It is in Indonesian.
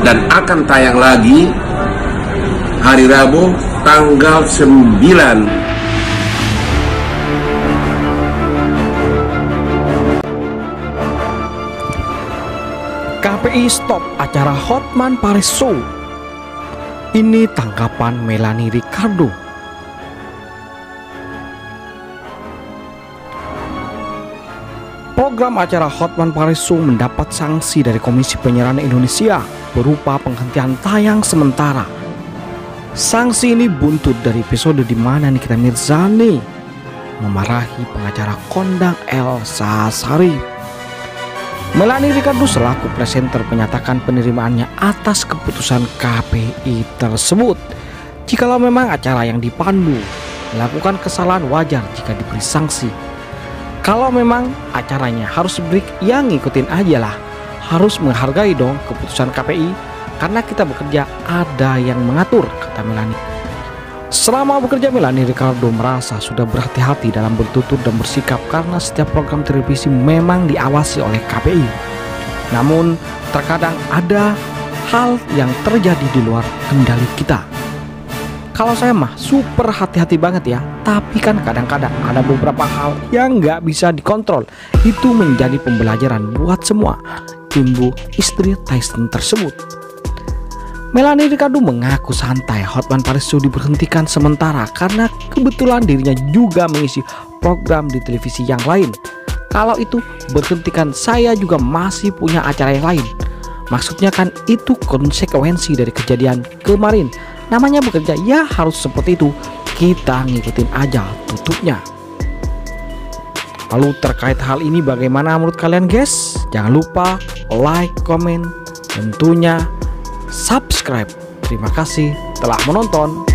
dan akan tayang lagi hari Rabu tanggal 9 KPI stop acara Hotman Paris Show. Ini tanggapan Melanie Ricardo. Program acara Hotman Paris mendapat sanksi dari Komisi Penyiaran Indonesia berupa penghentian tayang sementara. Sanksi ini buntut dari episode di mana Nikita Mirzani memarahi pengacara kondang Elsa Sarif. Melani Ricardo selaku presenter menyatakan penerimaannya atas keputusan KPI tersebut. Jikalau memang acara yang dipandu melakukan kesalahan wajar jika diberi sanksi. Kalau memang acaranya harus break, yang ngikutin aja lah. Harus menghargai dong keputusan KPI karena kita bekerja ada yang mengatur, kata Melani. Selama bekerja Melani Ricardo merasa sudah berhati-hati dalam bertutur dan bersikap karena setiap program televisi memang diawasi oleh KPI. Namun terkadang ada hal yang terjadi di luar kendali kita. Kalau saya mah super hati-hati banget ya, tapi kan kadang-kadang ada beberapa hal yang nggak bisa dikontrol. Itu menjadi pembelajaran buat semua ibu istri Tyson tersebut. Melanie Ricardo mengaku santai Hotman Paris Show diberhentikan sementara karena kebetulan dirinya juga mengisi program di televisi yang lain. Kalau itu berhentikan saya juga masih punya acara yang lain. Maksudnya kan itu konsekuensi dari kejadian kemarin Namanya bekerja ya harus seperti itu. Kita ngikutin aja tutupnya. Lalu terkait hal ini bagaimana menurut kalian guys? Jangan lupa like, comment, tentunya subscribe. Terima kasih telah menonton.